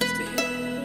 Please.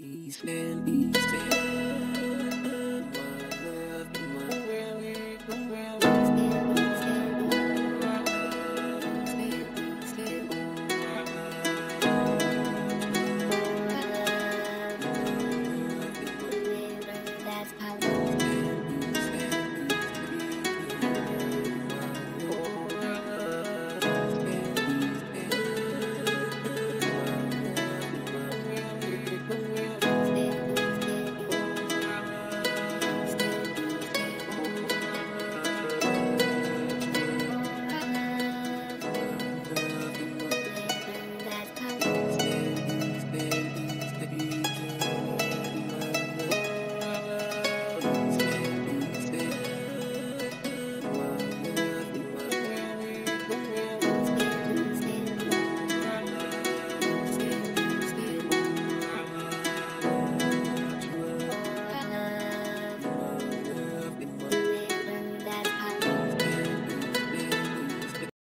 Eastland, Eastland.